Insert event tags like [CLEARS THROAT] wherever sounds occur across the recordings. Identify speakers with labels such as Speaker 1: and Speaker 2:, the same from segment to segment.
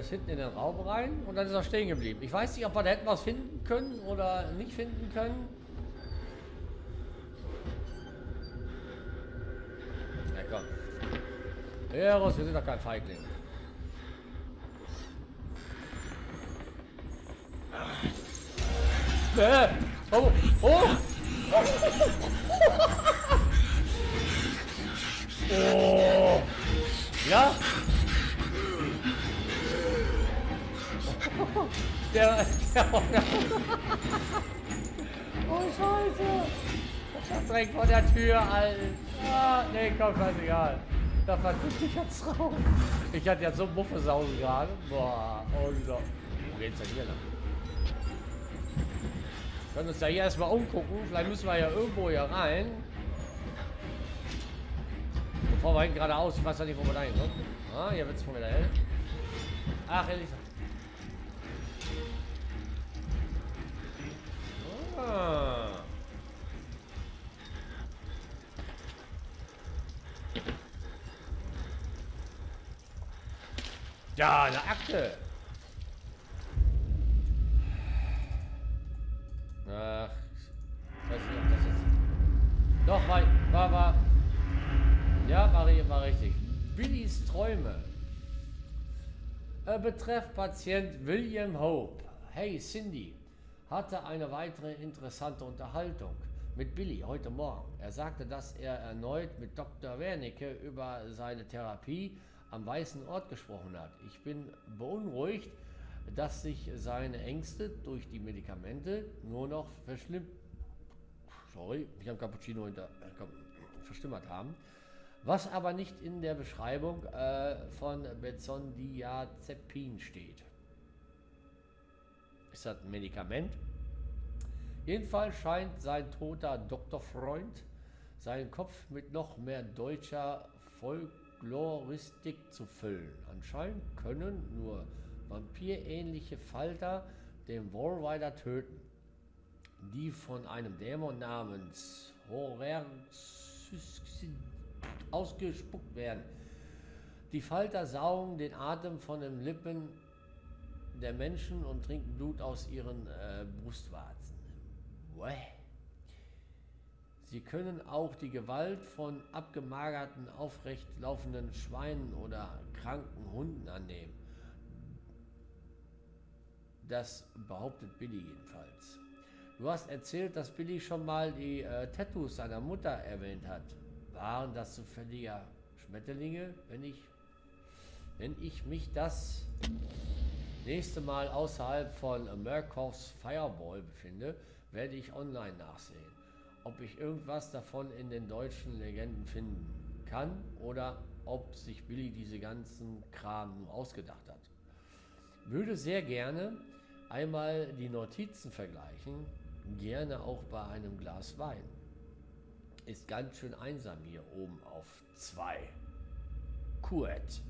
Speaker 1: ist hinten in den Raum rein und dann ist er stehen geblieben. Ich weiß nicht, ob wir da hätten was finden können oder nicht finden können. Ja, komm. Eros, wir sind doch kein Feigling. Äh, oh, oh! [LAUGHS] oh! Ja? Der, der, Oh, Scheiße. Ich hab direkt vor der Tür, Alter. Ah, nee, komm, scheißegal. Da verzichte ich jetzt drauf. Ich hatte jetzt so Muffesausen gerade. Boah, unglaublich. Wo geht's denn hier lang? Wir können uns da hier erstmal umgucken. Vielleicht müssen wir ja irgendwo hier rein. Bevor wir hinten geradeaus, ich weiß ja nicht, wo wir da hin sind. Ah, hier wird es von wieder hell. Ach, Elisa. Ah. Ja, eine Akte. Ach, ich weiß nicht, ob das jetzt... Doch, war, war, war... Ja, war, war richtig. Billys Träume. Äh, betreff Patient William Hope. Hey, Cindy. Hatte eine weitere interessante Unterhaltung mit Billy heute Morgen. Er sagte, dass er erneut mit Dr. Wernicke über seine Therapie am Weißen Ort gesprochen hat. Ich bin beunruhigt, dass sich seine Ängste durch die Medikamente nur noch verschlimm Sorry, ich habe Cappuccino hinter äh, verstimmert haben. Was aber nicht in der Beschreibung äh, von Benzodiazepin steht. Ein Medikament? Jedenfalls scheint sein toter Doktorfreund seinen Kopf mit noch mehr deutscher Folkloristik zu füllen. Anscheinend können nur vampirähnliche Falter den Warrider töten, die von einem Dämon namens Horer ausgespuckt werden. Die Falter saugen den Atem von den Lippen der Menschen und trinken Blut aus ihren äh, Brustwarzen. Uäh. Sie können auch die Gewalt von abgemagerten, aufrecht laufenden Schweinen oder kranken Hunden annehmen. Das behauptet Billy jedenfalls. Du hast erzählt, dass Billy schon mal die äh, Tattoos seiner Mutter erwähnt hat. Waren das zufälliger Schmetterlinge, wenn ich, wenn ich mich das nächste Mal außerhalb von Murkoffs Fireball befinde, werde ich online nachsehen, ob ich irgendwas davon in den deutschen Legenden finden kann oder ob sich Billy diese ganzen Kram ausgedacht hat. Würde sehr gerne einmal die Notizen vergleichen, gerne auch bei einem Glas Wein. Ist ganz schön einsam hier oben auf 2. Kurt.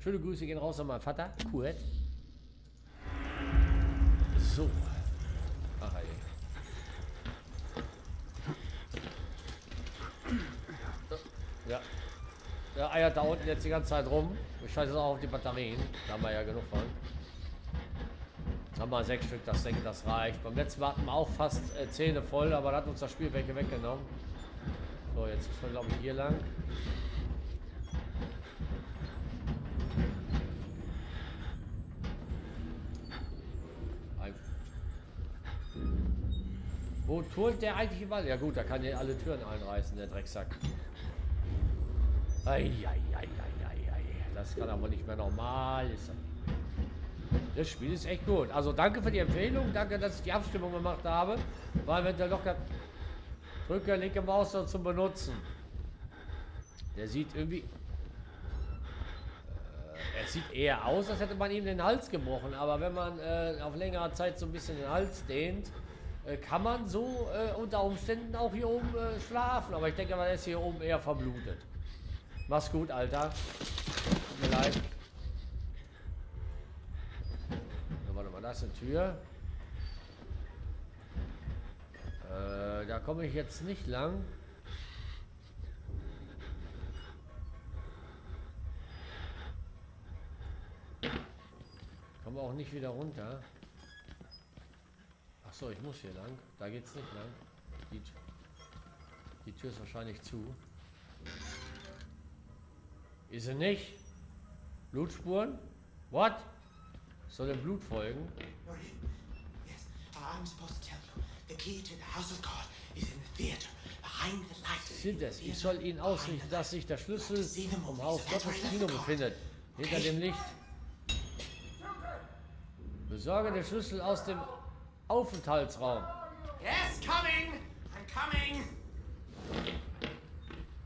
Speaker 1: Schöne Grüße gehen raus an meinen Vater. Kurt. So. Ach, ey. Ja. Der eiert da unten jetzt die ganze Zeit rum. Ich scheiße auch auf die Batterien. Da haben wir ja genug von. Haben wir sechs Stück, das denke das reicht. Beim letzten Mal hatten wir auch fast äh, Zähne voll, aber da hat uns das Spiel welche weggenommen. So, jetzt ist wir glaube ich hier lang. Ein Turnt der eigentlich überall? Ja gut, da kann ja alle Türen einreißen, der Drecksack. Eieieiei. Das kann aber nicht mehr normal sein. Das Spiel ist echt gut. Also danke für die Empfehlung. Danke, dass ich die Abstimmung gemacht habe. Weil wenn der locker drücke linke Maus zum Benutzen. Der sieht irgendwie... Äh, er sieht eher aus, als hätte man ihm den Hals gebrochen. Aber wenn man äh, auf längere Zeit so ein bisschen den Hals dehnt, äh, kann man so äh, unter Umständen auch hier oben äh, schlafen. Aber ich denke, man ist hier oben eher verblutet. Mach's gut, Alter. Tut mir leid. So, warte mal, da ist eine Tür. Äh, da komme ich jetzt nicht lang. komme auch nicht wieder runter. Ach so, ich muss hier lang. Da geht's nicht lang. Die, die Tür ist wahrscheinlich zu. Ist sie nicht? Blutspuren? What? Soll dem Blut folgen?
Speaker 2: Yes, I'm supposed to tell you. The key to the house of God is in the theater, behind the light.
Speaker 1: Sind es? Ich soll Ihnen ausrichten, dass sich der Schlüssel vom Haus Gottes Kino befindet. Hinter dem Licht. Besorge den Schlüssel aus dem Aufenthaltsraum.
Speaker 2: Yes, coming! I'm coming!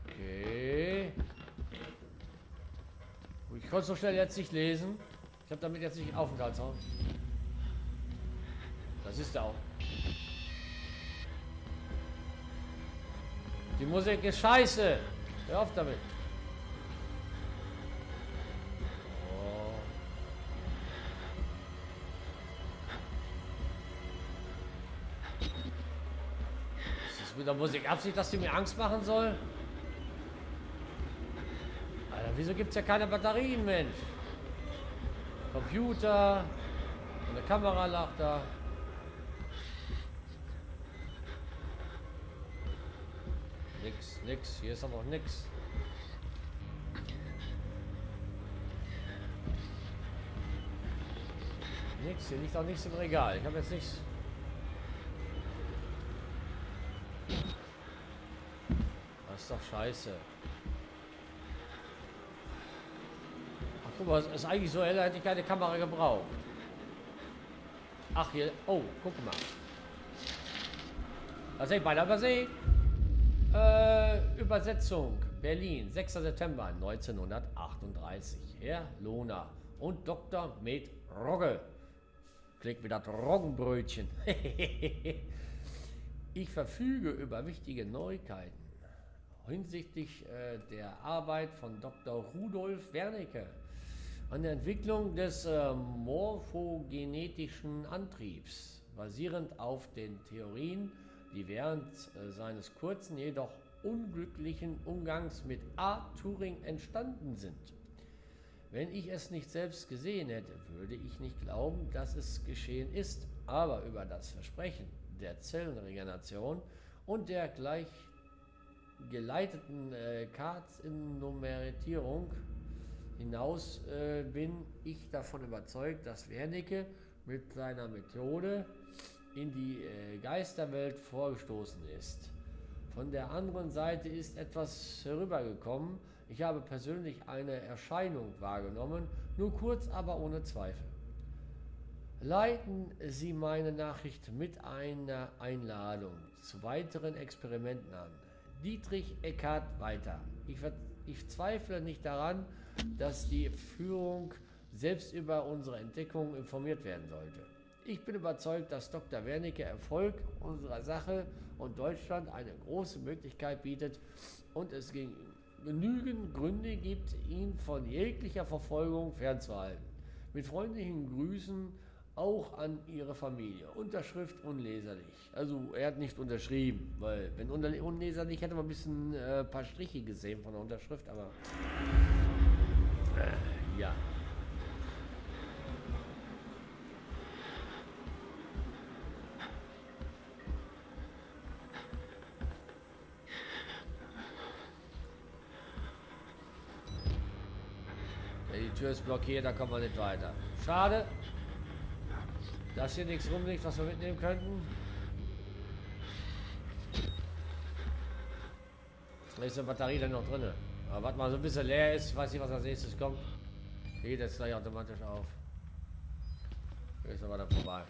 Speaker 1: Okay. Ich konnte so schnell jetzt nicht lesen. Ich habe damit jetzt nicht Aufenthaltsraum. Das ist er auch. Die Musik ist scheiße. Hör auf damit. Das wieder Musik Absicht, dass die mir Angst machen soll? Alter, wieso gibt es ja keine Batterien, Mensch? Computer, eine Kamera lag da. Nix, nix, hier ist aber auch nix. Nix, hier liegt auch nichts im Regal. Ich habe jetzt nichts. Das doch scheiße. Ach guck mal, ist eigentlich so hätte ich keine Kamera gebraucht. Ach hier, oh, guck mal. Was ich beinahe übersehen? Äh, Übersetzung. Berlin, 6. September 1938. Herr Lohner und Dr. Med Rogge. Klingt wie das Roggenbrötchen. [LAUGHS] ich verfüge über wichtige Neuigkeiten hinsichtlich äh, der Arbeit von Dr. Rudolf Wernicke an der Entwicklung des äh, morphogenetischen Antriebs, basierend auf den Theorien, die während äh, seines kurzen, jedoch unglücklichen Umgangs mit A. Turing entstanden sind. Wenn ich es nicht selbst gesehen hätte, würde ich nicht glauben, dass es geschehen ist, aber über das Versprechen der Zellenregeneration und der gleich geleiteten äh, Cards-Numeritierung hinaus äh, bin ich davon überzeugt, dass Wernicke mit seiner Methode in die äh, Geisterwelt vorgestoßen ist. Von der anderen Seite ist etwas herübergekommen. Ich habe persönlich eine Erscheinung wahrgenommen, nur kurz, aber ohne Zweifel. Leiten Sie meine Nachricht mit einer Einladung zu weiteren Experimenten an. Dietrich Eckart weiter. Ich, ich zweifle nicht daran, dass die Führung selbst über unsere Entdeckung informiert werden sollte. Ich bin überzeugt, dass Dr. Wernicke Erfolg unserer Sache und Deutschland eine große Möglichkeit bietet und es genügend Gründe gibt, ihn von jeglicher Verfolgung fernzuhalten. Mit freundlichen Grüßen auch an ihre Familie. Unterschrift unleserlich. Also er hat nicht unterschrieben, weil wenn unleserlich hätte man ein bisschen äh, paar Striche gesehen von der Unterschrift, aber äh, ja. Die Tür ist blockiert, da kommen wir nicht weiter. Schade. Dass hier nichts rumliegt, was wir mitnehmen könnten. Da ist eine Batterie dann noch drin. Aber warte mal, so ein bisschen leer ist. Ich weiß nicht, was als nächstes kommt. Geht jetzt gleich automatisch auf. Ist aber dann vorbei.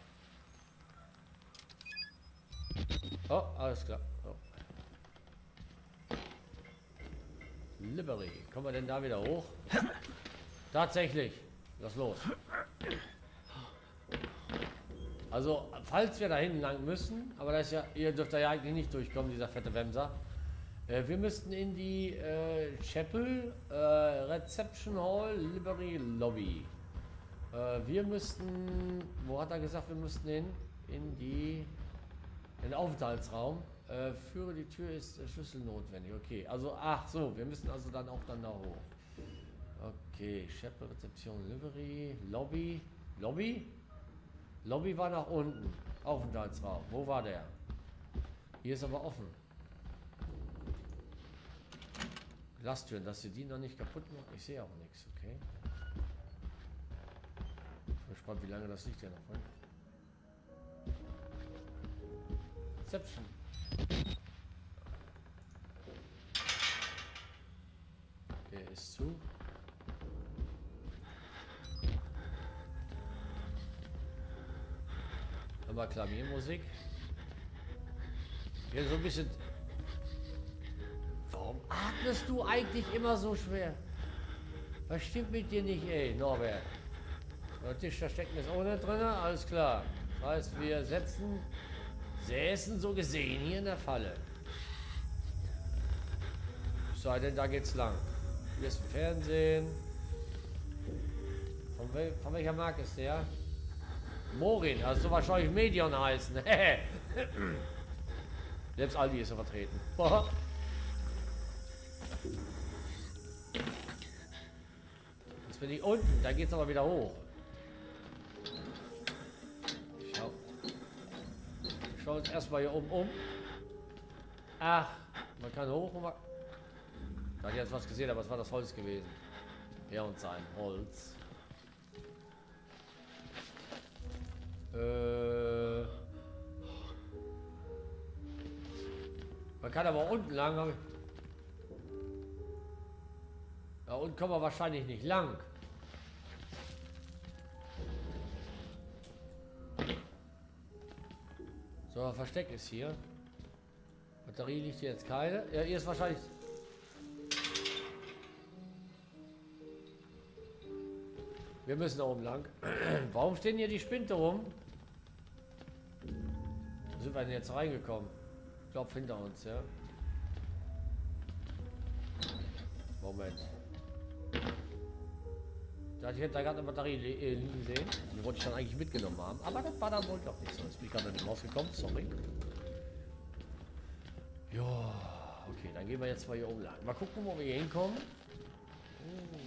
Speaker 1: Oh, alles klar. Oh. Liberty. Kommen wir denn da wieder hoch? Tatsächlich. Was los? Also, falls wir da hinten lang müssen, aber das ja, ihr dürft da ja eigentlich nicht durchkommen, dieser fette Wemser. Äh, wir müssten in die äh, Chapel, äh, Reception Hall, Liberty Lobby. Äh, wir müssten, wo hat er gesagt, wir müssten hin? In die, in den Aufenthaltsraum. Äh, führe die Tür ist Schlüssel notwendig. Okay, also, ach so, wir müssen also dann auch dann da hoch. Okay, Chapel, Rezeption, Livery, Lobby. Lobby? Lobby war nach unten. Aufenthaltsraum. Wo war der? Hier ist aber offen. Glastüren, dass sie die noch nicht kaputt machen. Ich sehe auch nichts, okay? Ich bin gespannt, wie lange das Licht hier noch bringt. Inception. Der ist zu. Aber Klaviermusik. Hier so ein bisschen. Warum atmest du eigentlich immer so schwer? Was stimmt mit dir nicht, ey, Norbert? Der Tisch da stecken ist ohne drin, alles klar. Das heißt, wir setzen, säßen so gesehen hier in der Falle. Es sei denn, da geht's lang. Hier ist ein Fernsehen. Von, wel von welcher Marke ist der? Morin, also wahrscheinlich Medion heißen. [LAUGHS] Selbst Aldi ist er vertreten. Jetzt bin ich unten, da geht's aber wieder hoch. Ich schau, ich schau uns erstmal hier oben um. Ach, man kann hoch und man... Da hat jetzt was gesehen, aber es war das Holz gewesen. Er und sein Holz. Äh, man kann aber unten lang. Da unten kommen wir wahrscheinlich nicht lang. So, Versteck ist hier. Batterie liegt hier jetzt keine. Ja, hier ist wahrscheinlich. Wir müssen da oben lang. [CLEARS THROAT] Warum stehen hier die Spinte rum? Sind wir denn jetzt reingekommen? Ich glaube hinter uns, ja. Moment. Da ich da gerade eine Batterie äh, liegen sehen. Die wollte ich dann eigentlich mitgenommen haben. Aber das war dann wohl doch nicht so. Jetzt bin ich gerade nicht rausgekommen. Sorry. Ja, okay. Dann gehen wir jetzt mal hier oben lang. Mal gucken, wo wir hier hinkommen. Hm.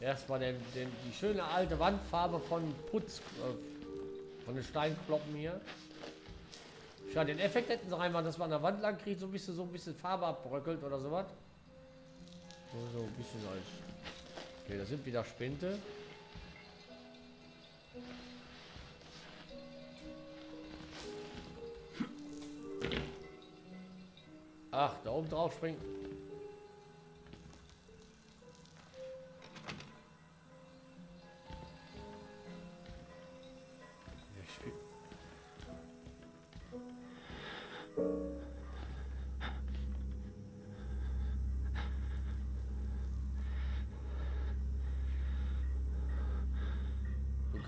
Speaker 1: Erstmal den, den, die schöne alte Wandfarbe von Putz, äh, von den Steinkloppen hier. Ja, den Effekt hätten sie einmal, dass man an der Wand lang kriegt, so ein bisschen, so ein bisschen Farbe abbröckelt oder sowas. So, so ein bisschen als. Okay, da sind wieder Spinte. Ach, da oben drauf springen.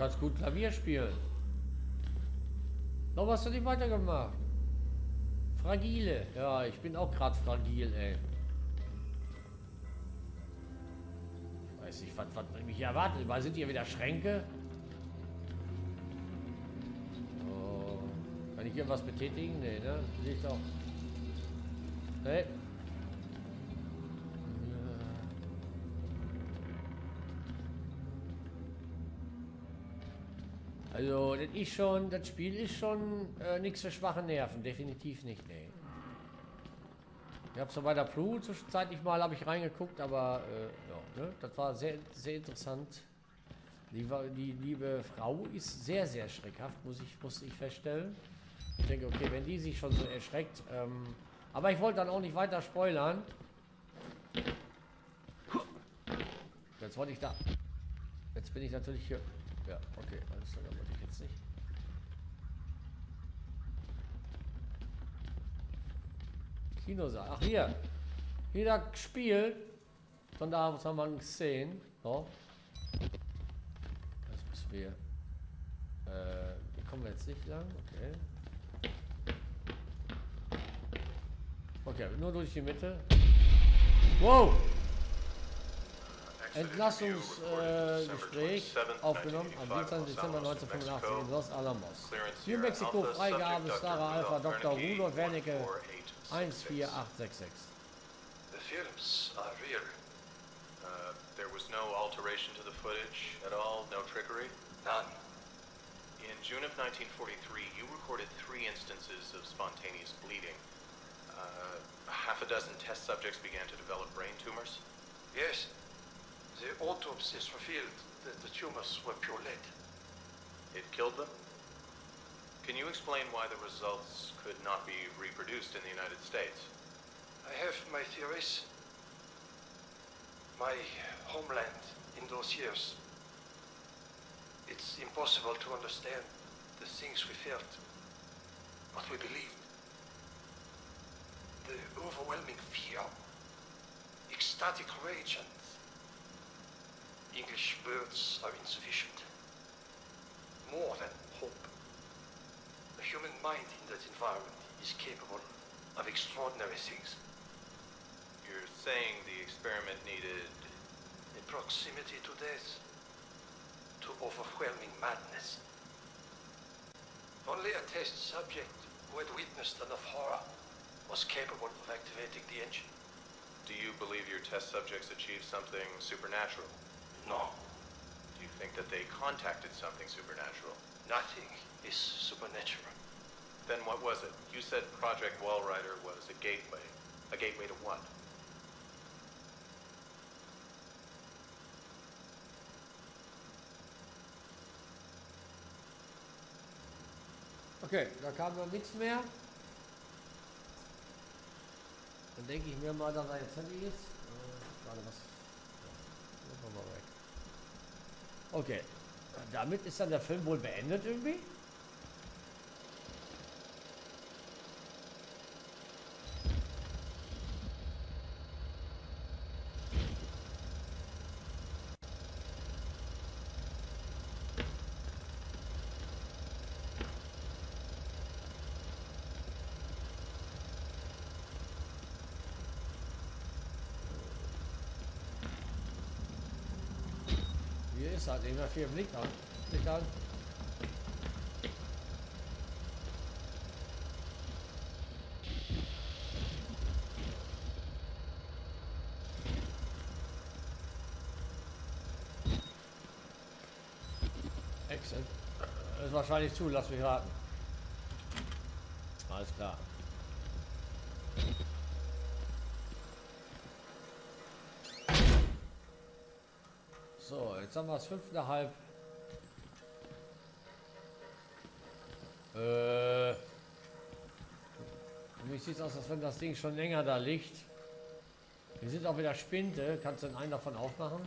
Speaker 1: Kannst gut Klavier spielen. Warum hast du nicht weitergemacht? Fragile. Ja, ich bin auch gerade fragil, ey. Ich weiß nicht, was, mich hier erwartet. Mal sind hier wieder Schränke. Oh. Kann ich hier was betätigen? Nee, ne? Liegt auch. Nee. Also, das ist schon, das Spiel ist schon äh, nichts für schwache Nerven, definitiv nicht, nee. Ich habe so bei der Pru zwischenzeitlich mal habe ich reingeguckt, aber äh, ja, ne, das war sehr, sehr interessant. Die, die liebe Frau ist sehr, sehr schreckhaft, muss ich, muss ich feststellen. Ich denke, okay, wenn die sich schon so erschreckt, ähm, aber ich wollte dann auch nicht weiter spoilern. Jetzt wollte ich da. Jetzt bin ich natürlich hier. Ja, okay, alles klar, dann wollte ich jetzt nicht. Kinosaal. Ach hier. Das Spiel. Von da haben wir gesehen. So. Das müssen wir. Äh, hier kommen wir jetzt nicht lang. Okay. Okay, nur durch die Mitte. Wow! Entlassungsgespräch aufgenommen am 17. Dezember 1985 in Los Alamos. New Mexico, Freigabe, Sarah Alpha, Dr. Rudolf Wernicke, 14866.
Speaker 3: The films are real. Uh, Uh, there was no alteration to the footage at all? No trickery?
Speaker 4: None.
Speaker 3: In June of 1943, you recorded three instances of spontaneous bleeding. Uh, half a dozen test subjects began to develop brain tumors.
Speaker 4: Yes. The autopsies revealed that the tumors were pure lead.
Speaker 3: It killed them? Can you explain why the results could not be reproduced in the United States?
Speaker 4: I have my theories. My homeland in those years. It's impossible to understand the things we felt, what we believed. The overwhelming fear, ecstatic rage, and English words are insufficient. More than hope. The human mind in that environment is capable of extraordinary things.
Speaker 3: You're saying the experiment needed.
Speaker 4: In proximity to death, to overwhelming madness. Only a test subject who had witnessed enough horror was capable of activating the engine.
Speaker 3: Do you believe your test subjects achieved something supernatural?
Speaker 4: No,
Speaker 3: Do you think that they contacted something supernatural?
Speaker 4: nothing is supernatural.
Speaker 3: Then what was it? You said Project Wall Rider was a gateway. A gateway to what?
Speaker 1: Okay, da kam noch nichts mehr. Dann denke ich mir mal, dass er jetzt fertig ist. Äh, warte, was? Ja, machen wir weg. Okay, damit ist dann der Film wohl beendet irgendwie. Hier ist halt mehr viel an. Licht an. Exit. Ist wahrscheinlich zu, lass mich raten. Alles klar. So, jetzt haben wir es fünfeinhalb. Äh, für mich sieht es aus, als wenn das Ding schon länger da liegt. Hier sind auch wieder Spinte. Kannst du denn einen davon aufmachen?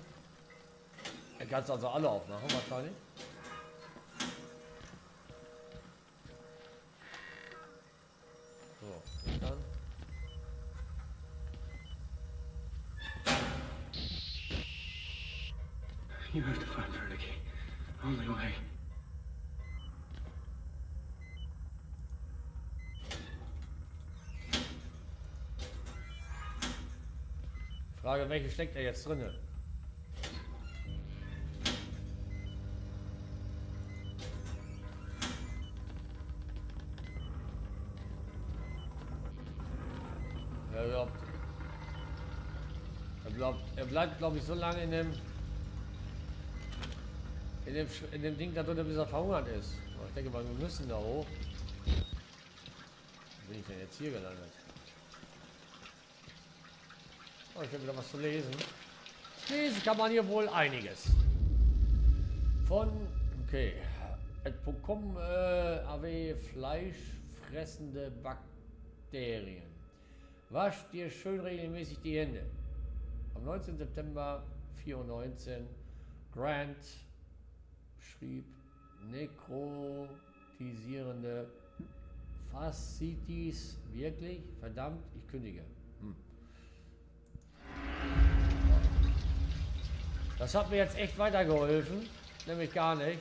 Speaker 1: Er kannst also alle aufmachen, wahrscheinlich. So, dann.
Speaker 2: You have to find her, Nikki. Only way.
Speaker 1: Frage, welche steckt er jetzt drinne? Er glaubt, er glaubt, er bleibt, glaube ich, so lange in dem, in dem, in dem Ding da drin, bis er verhungert ist. Aber ich denke mal, wir müssen da hoch. Wo bin ich denn jetzt hier gelandet? Oh, ich habe wieder was zu lesen. Lesen kann man hier wohl einiges. Von, okay, et Pocum äh, ave fleischfressende Bakterien. Wasch dir schön regelmäßig die Hände. Am 19. September 94 Grant schrieb nekrotisierende Faszitis. Wirklich? Verdammt, ich kündige. Hm. Das hat mir jetzt echt weitergeholfen, nämlich gar nicht.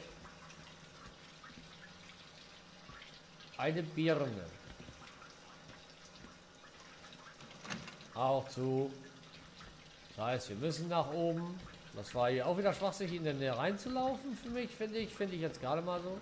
Speaker 1: Eine Birne. Auch zu. Das heißt, wir müssen nach oben. Das war hier auch wieder schwachsinnig, in der Nähe reinzulaufen für mich, finde ich. Finde ich jetzt gerade mal so.